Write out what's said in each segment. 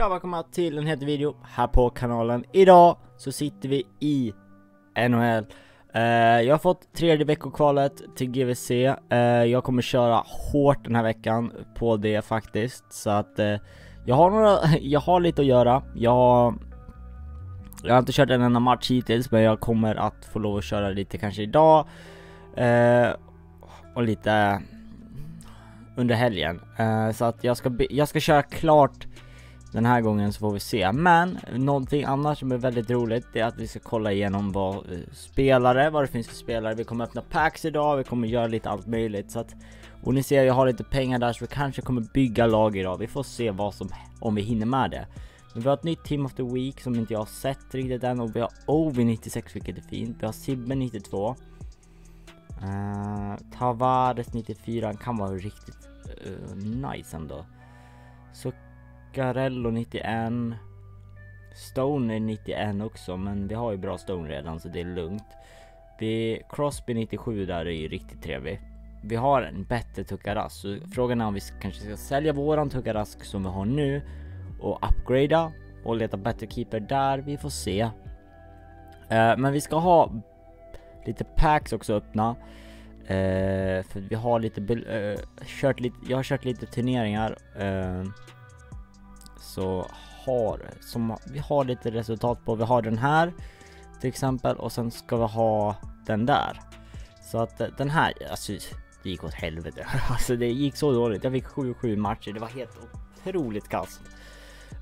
Tja välkomna till en helt video här på kanalen. Idag så sitter vi i NHL. Uh, eh, jag har fått tredje veckokvalet till GVC. Uh, eh, jag kommer köra hårt den här veckan på det faktiskt. Så att uh, jag har några, jag har lite att göra. Jag jag har inte kört en enda match hittills men jag kommer att få lov att köra lite kanske idag. och lite under helgen. så att jag ska, jag ska köra klart den här gången så får vi se, men någonting annat som är väldigt roligt det är att vi ska kolla igenom vad eh, spelare, vad det finns för spelare, vi kommer öppna packs idag, vi kommer göra lite allt möjligt. Så att och ni ser jag har lite pengar där så vi kanske kommer bygga lag idag, vi får se vad som, om vi hinner med det. Men vi har ett nytt Team of the Week som inte jag har sett riktigt än och vi har OV96 vilket är fint, vi har Sibbe 92 uh, eh, Tavares 94 kan vara riktigt uh, nice ändå. Så Garello 91 Stone är 91 också men vi har ju bra Stone redan så det är lugnt. Vi, Crosby 97 där är ju riktigt trevlig. Vi har en bättre Tukarask så frågan är om vi kanske ska sälja våran Tukarask som vi har nu och upgrada och leta bättre keeper där. Vi får se. Uh, men vi ska ha lite packs också öppna. Uh, för vi har lite, uh, kört lite, jag har kört lite turneringar så har, som vi har lite resultat på, vi har den här till exempel och sen ska vi ha den där. Så att eh, den här, alltså det gick åt helvete. Alltså det gick så dåligt. Jag fick 7-7 matcher, det var helt otroligt kast.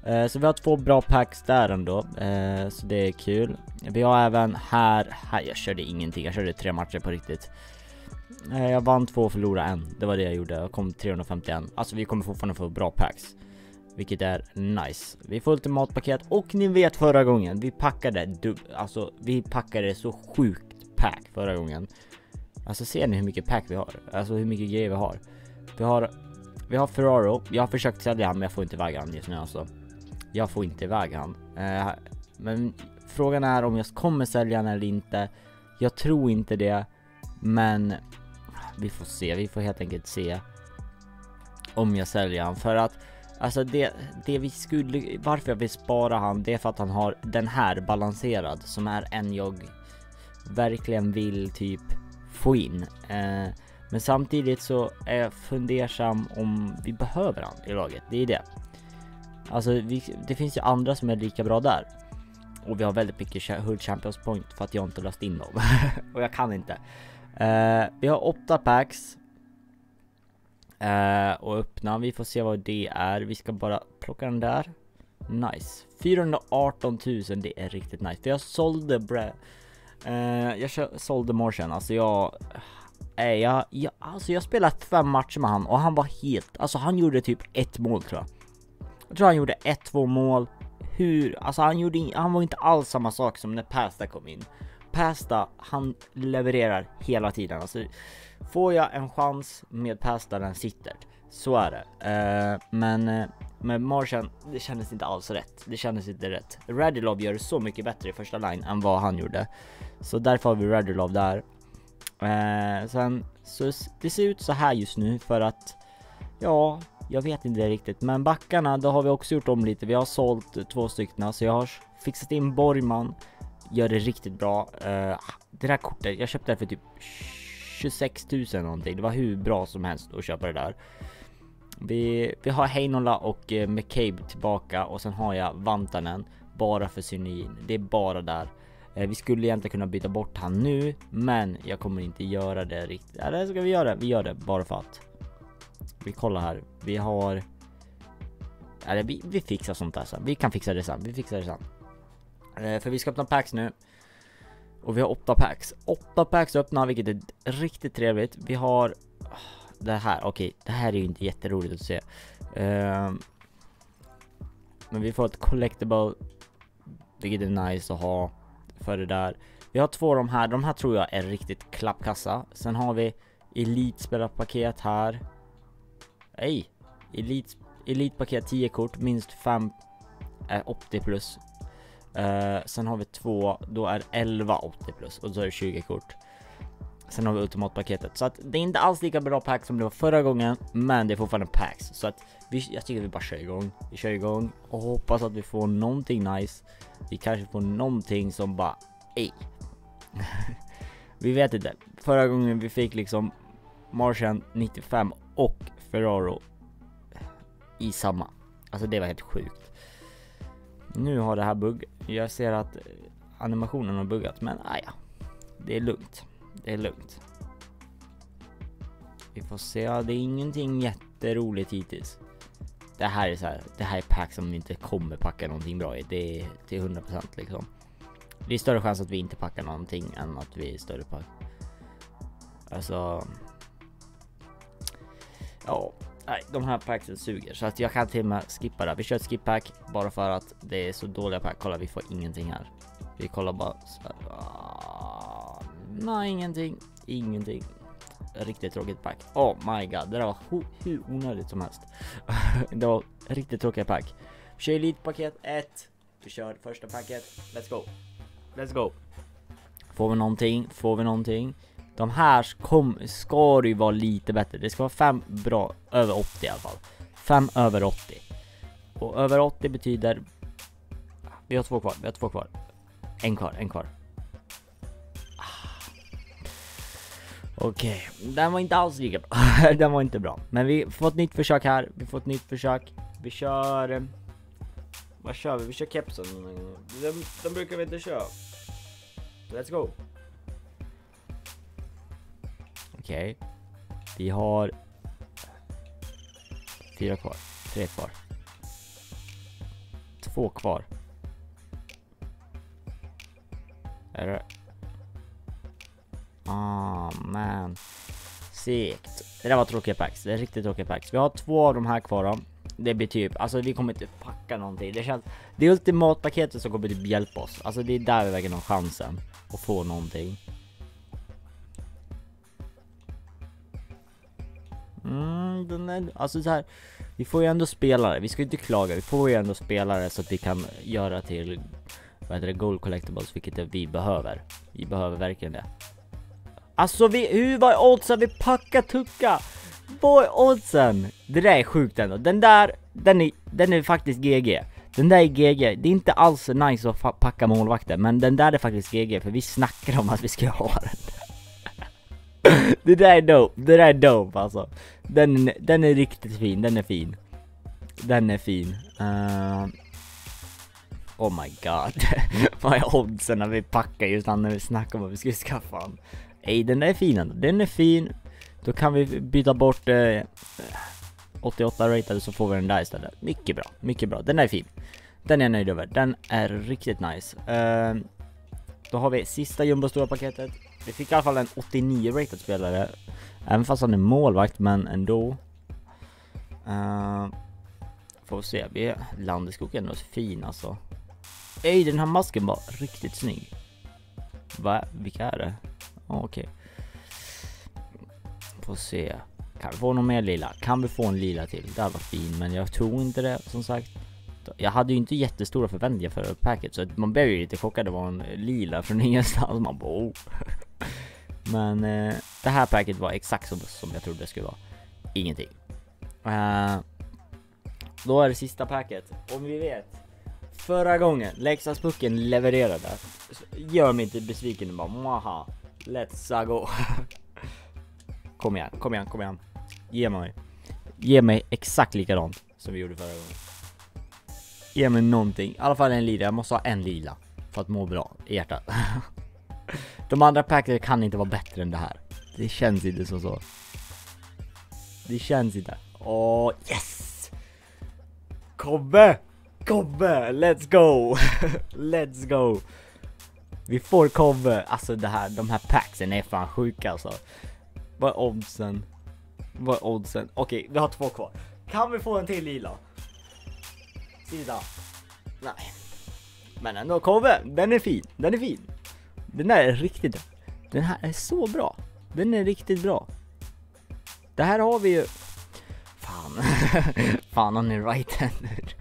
Eh, så vi har två bra packs där ändå, eh, så det är kul. Vi har även här, här, jag körde ingenting, jag körde tre matcher på riktigt. Jag vann två och förlorade en, det var det jag gjorde, jag kom 351. Alltså vi kommer fortfarande få bra packs. Vilket är nice. Vi får lite matpaket och ni vet förra gången, vi packade dub alltså vi packade så sjukt pack förra gången. Alltså ser ni hur mycket pack vi har? Alltså hur mycket grejer vi har? Vi har, vi har Ferraro, jag har försökt sälja han men jag får inte iväg han just nu alltså. Jag får inte iväg han. Eh, men frågan är om jag kommer sälja han eller inte. Jag tror inte det, men vi får se, vi får helt enkelt se om jag säljer han för att Alltså det, det vi skulle, varför jag vill spara han, det är för att han har den här balanserad som är en jag verkligen vill typ få in. Eh, men samtidigt så är jag fundersam om vi behöver han i laget, det är det. Alltså vi, det finns ju andra som är lika bra där. Och vi har väldigt mycket Hull Champions Point för att jag inte löst in dem. och jag kan inte. Eh, vi har åtta packs Uh, och öppna, vi får se vad det är. Vi ska bara plocka den där. Nice. 418 000, det är riktigt nice. För jag sålde bre... Uh, jag sålde Morsen, alltså jag... Äh, jag, jag, alltså jag spelade fem matcher med han och han var helt, alltså han gjorde typ ett mål tror jag. Jag tror han gjorde ett, två mål. Hur, alltså han gjorde, han var inte alls samma sak som när Pasta kom in. Pasta, han levererar hela tiden. Alltså, får jag en chans med pass där den sitter. Så är det. Uh, men uh, med Martian, det kändes inte alls rätt. Det kändes inte rätt. Radilov gör så mycket bättre i första line än vad han gjorde. Så därför har vi Radilov där. Uh, sen, så det ser ut så här just nu för att, ja, jag vet inte riktigt. Men backarna, då har vi också gjort om lite. Vi har sålt två stycken, så jag har fixat in Borgman gör det riktigt bra. Uh, det där kortet, jag köpte det för typ 26 000 någonting. Det var hur bra som helst att köpa det där. Vi, vi har Heinola och eh, McCabe tillbaka och sen har jag Vantanen bara för synergin. Det är bara där. Eh, vi skulle egentligen kunna byta bort han nu, men jag kommer inte göra det riktigt. Eller ska vi göra det? Vi gör det bara för att. Vi kollar här. Vi har... Eller vi, vi fixar sånt där sen. Vi kan fixa det sen. Vi fixar det sen. Eh, för vi ska öppna packs nu. Och vi har åtta packs. Åtta packs öppna, vilket är riktigt trevligt. Vi har ah, det här, okej, okay, det här är ju inte jätteroligt att se. Um, men vi får ett collectible, vilket är nice att ha för det där. Vi har två av de här, de här tror jag är riktigt klappkassa. Sen har vi elitspelarpaket här. Nej! elit, elitpaket 10 kort, minst 5 är 80 plus Uh, sen har vi två, då är 11 80 plus och så är det 20 kort. Sen har vi ultimatpaketet. Så att det är inte alls lika bra pack som det var förra gången, men det är fortfarande packs. Så att vi, jag tycker vi bara kör igång. Vi kör igång och hoppas att vi får någonting nice. Vi kanske får någonting som bara, ej. vi vet inte. Förra gången vi fick liksom Martian 95 och Ferraro i samma. Alltså det var helt sjukt. Nu har det här bugg. Jag ser att animationen har buggat, men ah, ja. Det är lugnt. Det är lugnt. Vi får se, det är ingenting jätteroligt hittills. Det här är så här, det här är pack som vi inte kommer packa någonting bra i. Det är till 100% liksom. Det är större chans att vi inte packar någonting än att vi är större pack. Alltså. Ja, nej, de här packsen suger så att jag kan till och med skippa det. Vi kör ett skip pack bara för att det är så dåliga pack. Kolla, vi får ingenting här. Vi kollar bara så här. Ah, nej, ingenting, ingenting. Riktigt tråkigt pack. Oh my god, det där var hur onödigt som helst. det var riktigt tråkigt pack. Vi kör elitpaket 1. Vi kör första packet. Let's go. Let's go. Får vi någonting? Får vi någonting? De här kom, ska ju vara lite bättre. Det ska vara 5 bra, över 80 i alla fall. 5 över 80. Och över 80 betyder... Vi har två kvar, vi har två kvar. En kvar, en kvar. Ah. Okej, okay. den var inte alls lika bra. den var inte bra. Men vi får ett nytt försök här. Vi får ett nytt försök. Vi kör... Eh, vad kör vi? Vi kör kepsen. Den, den brukar vi inte köra. Let's go. Okej. Okay. Vi har... Fyra kvar. Tre kvar. Två kvar. Är det... Ah, man. Segt. Det där var tråkiga packs. Det är riktigt tråkiga packs. Vi har två av de här kvar då. Det blir typ, alltså vi kommer inte packa någonting. Det känns, det är ultimatpaketet som kommer typ hjälpa oss. Alltså det är där vi verkligen har chansen att få någonting. Mm, den är, alltså så här, vi får ju ändå spela det. Vi ska ju inte klaga. Vi får ju ändå spela det så att vi kan göra till vad heter det, gold collectibles, vilket vi behöver. Vi behöver verkligen det. Alltså vi, hur var oddsen? Vi packar tucka! Vad är oddsen? Det där är sjukt ändå. Den där, den är, den är faktiskt GG. Den där är GG. Det är inte alls nice att packa målvakter, men den där är faktiskt GG för vi snackar om att vi ska ha den. det där är dope, det där är dope alltså. Den, den är riktigt fin, den är fin. Den är fin. Uh, oh my god. Vad är oddsen när vi packar just när vi snackar om att vi ska skaffa den? Ey den där är fin ändå, den är fin. Då kan vi byta bort eh, 88 ratade så får vi den där istället. Mycket bra, mycket bra. Den är fin. Den är jag nöjd över. Den är riktigt nice. Uh, då har vi sista jumbo stora paketet. Vi fick i alla fall en 89 rated spelare. Även fast han är målvakt, men ändå. Uh, får se. Vi, Landeskog är ändå fin alltså. Ey, den här masken var riktigt snygg. Va? Vilka är det? Oh, Okej. Okay. Får se. Kan vi få någon mer lila? Kan vi få en lila till? Det här var fin, men jag tror inte det som sagt. Jag hade ju inte jättestora förväntningar för packet så man blev ju lite chockad. Det var en lila från ingenstans. Man bara oh. Men eh, det här packet var exakt som, som jag trodde det skulle vara. Ingenting. Eh, då är det sista packet. Om vi vet. Förra gången Leksandspucken levererade. Gör mig inte besviken bara. Maha. Let's go. kom igen, kom igen, kom igen. Ge mig. Ge mig exakt likadant som vi gjorde förra gången. Ge mig någonting. I alla fall en lila. Jag måste ha en lila. För att må bra i hjärtat. De andra packen kan inte vara bättre än det här. Det känns inte som så. Det känns inte. Åh, yes! Kobbe! Kobbe! Let's go! Let's go! Vi får Kobbe. Alltså det här, de här packsen är fan sjuka alltså. Vad är oddsen? Vad är oddsen? Okej, vi har två kvar. Kan vi få en till lila? Sida. Nej. Men ändå Kove, den är fin. Den är fin. Den där är riktigt. Den här är så bra. Den är riktigt bra. Det här har vi ju... Fan. Fan han är right-hander.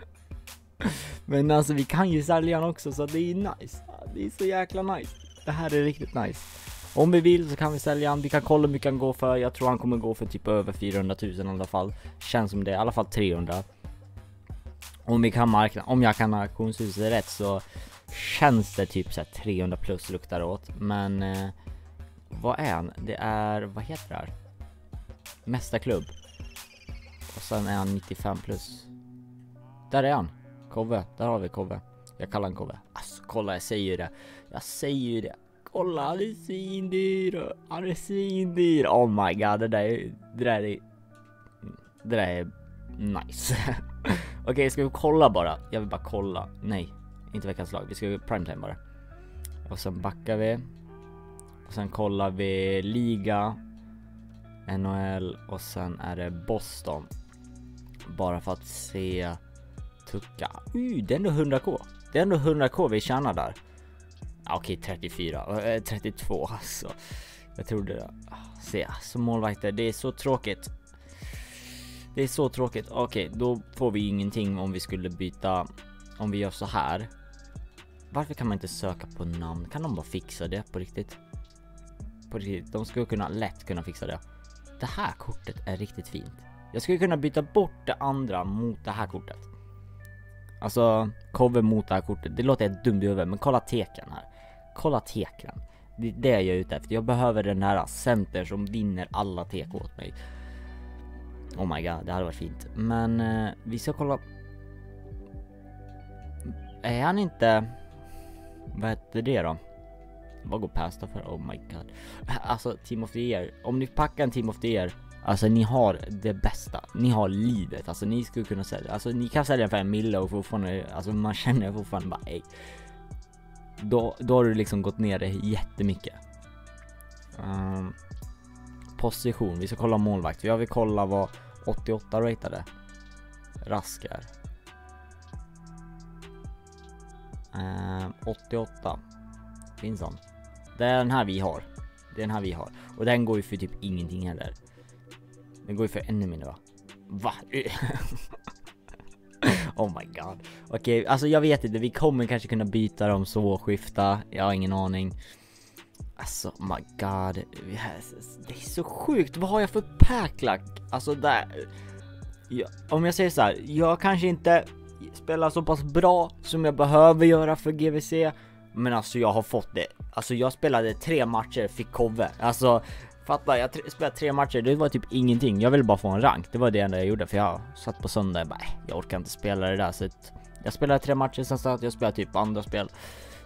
Men alltså vi kan ju sälja den också så det är nice. Det är så jäkla nice. Det här är riktigt nice. Om vi vill så kan vi sälja han, vi kan kolla hur mycket han går för, jag tror han kommer gå för typ över 400 000 i alla fall. Känns som det, i alla fall 300. Om vi kan markna, om jag kan auktionshuset rätt så känns det typ så 300 plus luktar åt, men eh, vad är han? Det är, vad heter det här? Mästarklubb. Och sen är han 95 plus. Där är han. Kove, där har vi Kove. Jag kallar honom Kove. Alltså kolla, jag säger ju det. Jag säger ju det. Kolla, han är svindyr. Han är svindyr. Oh my god, det där är, det där är, mm, det där är nice. Okej, okay, ska vi kolla bara? Jag vill bara kolla. Nej, inte veckans lag. Vi ska primetime bara. Och sen backar vi. Och sen kollar vi liga, NHL och sen är det Boston. Bara för att se Tucka. Uh, det är ändå 100k. Det är ändå 100k vi tjänar där. Okej, okay, 34, äh, 32 alltså. Jag trodde det. Ah, se, alltså målvakter, det är så tråkigt. Det är så tråkigt. Okej, okay, då får vi ingenting om vi skulle byta. Om vi gör så här. Varför kan man inte söka på namn? Kan de bara fixa det på riktigt? På riktigt, de skulle kunna lätt kunna fixa det. Det här kortet är riktigt fint. Jag skulle kunna byta bort det andra mot det här kortet. Alltså, cover mot det här kortet. Det låter helt dumt i huvudet, men kolla teken här. Kolla teken. Det är det jag är ute efter. Jag behöver den här center som vinner alla tek åt mig. Oh my god, det hade varit fint. Men eh, vi ska kolla. Är han inte... Vad heter det då? Vad går Pasta för? Oh my god. Alltså Team of the Year. Om ni packar en Team of the Year. Alltså ni har det bästa. Ni har livet. Alltså ni skulle kunna sälja. Alltså ni kan sälja för en mille och fortfarande. Alltså man känner fortfarande bara ej. Då, då har du liksom gått ner det jättemycket. Um, position. Vi ska kolla målvakt. Jag vill kolla vad 88 ratade. Rask är. Ehm, 88. Finns han? Det är den här vi har. Det är den här vi har. Och den går ju för typ ingenting heller. Den går ju för ännu mindre va? Va? oh my god. Okej, okay, alltså jag vet inte, vi kommer kanske kunna byta dem så, skifta, jag har ingen aning. Alltså, my god. Det är så sjukt, vad har jag för packlack? Alltså där... Ja, om jag säger så här, jag kanske inte spelar så pass bra som jag behöver göra för GVC, men alltså jag har fått det. Alltså jag spelade tre matcher, fick kove. Alltså fatta, jag spelade tre matcher, det var typ ingenting. Jag ville bara få en rank. Det var det enda jag gjorde för jag satt på söndag och bara, äh, jag orkar inte spela det där så jag spelade tre matcher, sen satt jag och spelade typ andra spel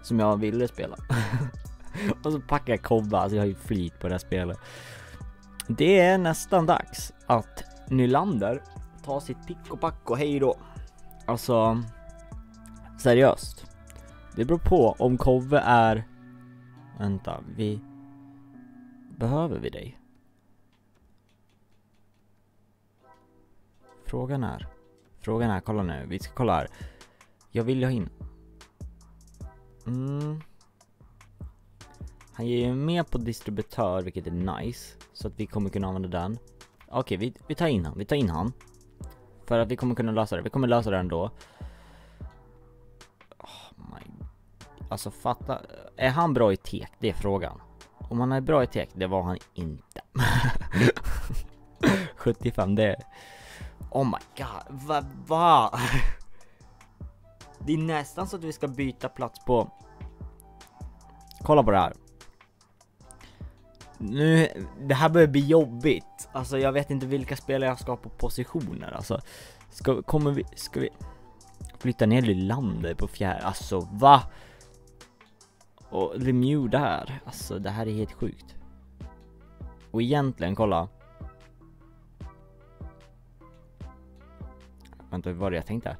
som jag ville spela. och så packar jag kobba, alltså jag har ju flit på det här spelet. Det är nästan dags att Nylander tar sitt pick och pack och hej då. Alltså, seriöst. Det beror på om Kove är... Vänta, vi... Behöver vi dig? Frågan är... Frågan är, kolla nu, vi ska kolla här. Jag vill ha in... Mm. Han ger ju med på distributör, vilket är nice. Så att vi kommer kunna använda den. Okej, vi, vi tar in han, vi tar in han. För att vi kommer kunna lösa det, vi kommer lösa det ändå. Oh alltså fatta, är han bra i tek? Det är frågan. Om han är bra i tek, det var han inte. 75, det är... Oh my god, vad va? Det är nästan så att vi ska byta plats på... Kolla på det här. Nu, det här börjar bli jobbigt. Alltså jag vet inte vilka spelare jag ska ha på positioner. Alltså, ska, kommer vi, ska vi flytta ner Lylander på fjärde? Alltså va? Och Lemieux där, alltså det här är helt sjukt. Och egentligen, kolla. Vänta, vad var det jag tänkte?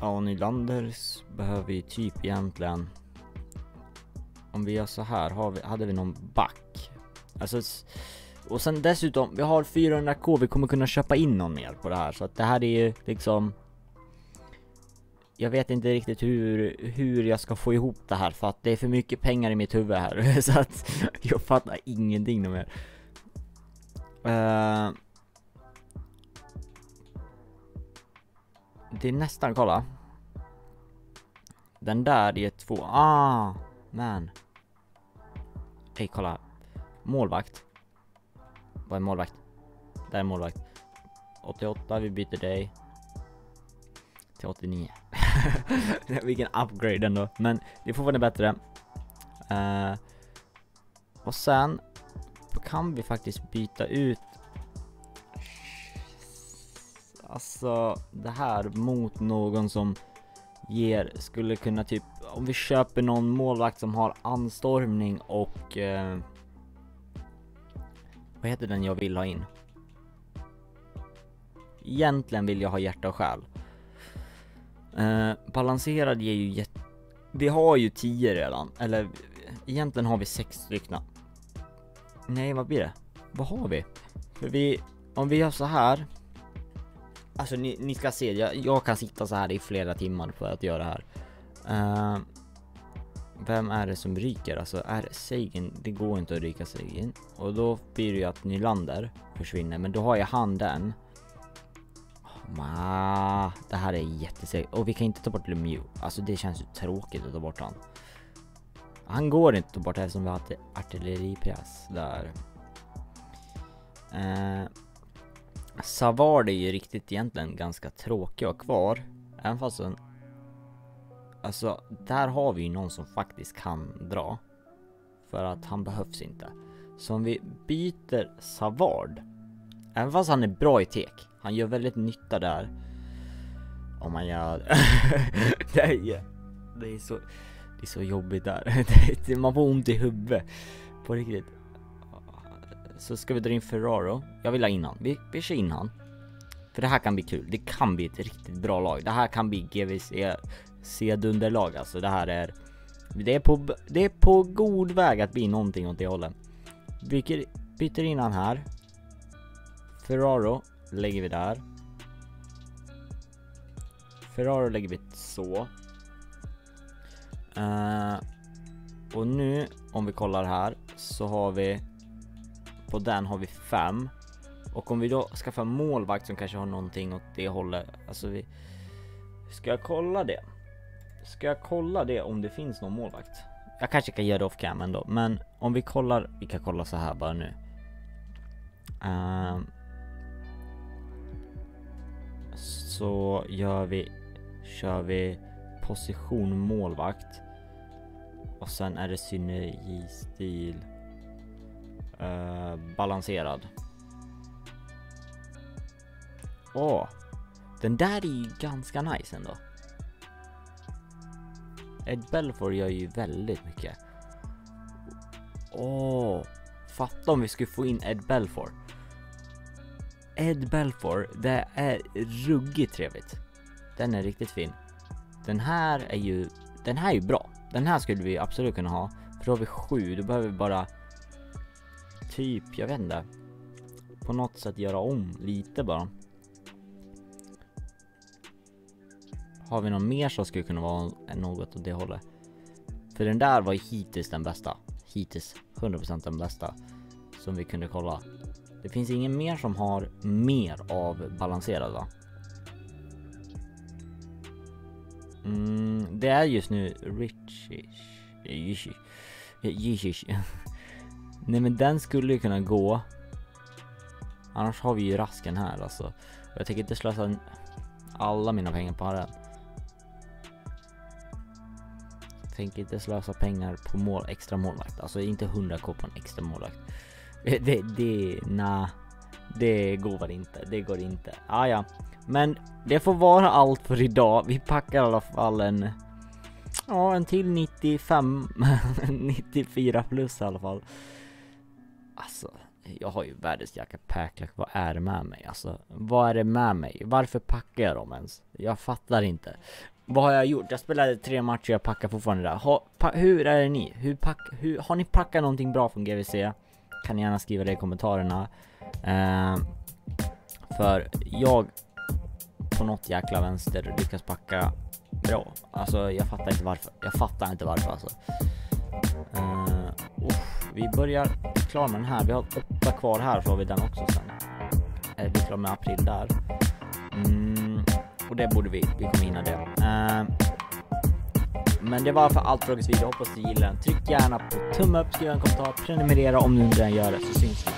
Ja, Nylanders behöver ju typ egentligen om vi gör så här, har vi, hade vi någon back? Alltså Och sen dessutom, vi har 400k, vi kommer kunna köpa in någon mer på det här så att det här är ju liksom jag vet inte riktigt hur, hur jag ska få ihop det här för att det är för mycket pengar i mitt huvud här så att jag fattar ingenting mer. Uh, det är nästan, kolla. Den där är två, ah, man. Hej kolla. Målvakt. Vad är målvakt? Där är målvakt. 88, vi byter dig. Till 89. Vilken upgrade ändå. Men det är fortfarande bättre. Uh, och sen kan vi faktiskt byta ut Alltså det här mot någon som ger, skulle kunna typ, om vi köper någon målvakt som har anstormning och eh, vad heter den jag vill ha in? Egentligen vill jag ha hjärta och själ. Eh, balanserad ger ju jätte... Vi har ju 10 redan, eller egentligen har vi 6 stycken. Nej, vad blir det? Vad har vi? För vi, om vi gör så här. Alltså ni, ni ska se, jag, jag, kan sitta så här i flera timmar för att göra det här. Uh, vem är det som ryker? Alltså är Sagan, det går inte att ryka Sagan. Och då blir det ju att Nylander försvinner, men då har jag han den. Ma, det här är jättesegt. Och vi kan inte ta bort Lemieux. Alltså det känns ju tråkigt att ta bort han. Han går inte att ta bort eftersom vi har artilleripjäs där. Eh, Savard är ju riktigt egentligen ganska tråkig att ha kvar. Även fast han Alltså, där har vi ju någon som faktiskt kan dra. För att han behövs inte. Så om vi byter Savard. Även fast han är bra i tek. Han gör väldigt nytta där. Om man gör... det, är, det är så... Det är så jobbigt där. man får ont i huvudet. På riktigt. Så ska vi dra in Ferraro. Jag vill ha in han. Vi, vi kör in han. För det här kan bli kul. Det kan bli ett riktigt bra lag. Det här kan bli GVC Sedunderlag alltså. Det här är... Det är, på, det är på god väg att bli någonting åt det hållet. Byter, byter in han här. Ferraro lägger vi där. Ferraro lägger vi så. Uh, och nu om vi kollar här så har vi på den har vi fem och om vi då skaffar målvakt som kanske har någonting åt det hållet. Alltså vi ska jag kolla det? Ska jag kolla det om det finns någon målvakt? Jag kanske kan göra det off cam ändå, men om vi kollar. Vi kan kolla så här bara nu. Uh, så gör vi, kör vi position målvakt. Och sen är det synergistil. Uh, balanserad. Åh, oh, den där är ju ganska nice ändå. Ed Belfour gör ju väldigt mycket. Åh, oh, fatta om vi skulle få in Ed Belfour. Ed Belfour, det är ruggigt trevligt. Den är riktigt fin. Den här är ju, den här är ju bra. Den här skulle vi absolut kunna ha. För då har vi sju, då behöver vi bara typ, jag vet inte. På något sätt göra om lite bara. Har vi någon mer som skulle kunna vara något åt det hållet? För den där var ju hittills den bästa. Hittills 100% den bästa. Som vi kunde kolla. Det finns ingen mer som har mer av balanserad va? Mm, det är just nu Richish. Richish. Nej men den skulle ju kunna gå. Annars har vi ju rasken här alltså. Jag tänker inte slösa alla mina pengar på den. Tänker inte slösa pengar på mål, extra målvakt. Alltså inte 100k på en extra målvakt. Det, det, nah. det går inte. Det går inte. Ah, ja, men det får vara allt för idag. Vi packar i alla fall en, ja, en till 95, 94 plus i alla fall. Alltså, jag har ju världens jäkla packlack. Vad är det med mig? Alltså, vad är det med mig? Varför packar jag dem ens? Jag fattar inte. Vad har jag gjort? Jag spelade tre matcher, jag packar fortfarande där. Ha, pa, hur är det ni? Hur, pack, hur, har ni packat någonting bra från GVC? Kan ni gärna skriva det i kommentarerna. Eh, för jag på något jäkla vänster lyckas packa bra. Alltså jag fattar inte varför. Jag fattar inte varför alltså. Uh, vi börjar klara med den här. Vi har åtta kvar här så har vi den också sen. Är vi klara med april där. Mm och det borde vi, vi kommer hinna det. Uh, Men det var för allt för dagens video, hoppas du gillar den. Tryck gärna på tumme upp, skriv en kommentar, prenumerera om du inte redan gör det, så syns vi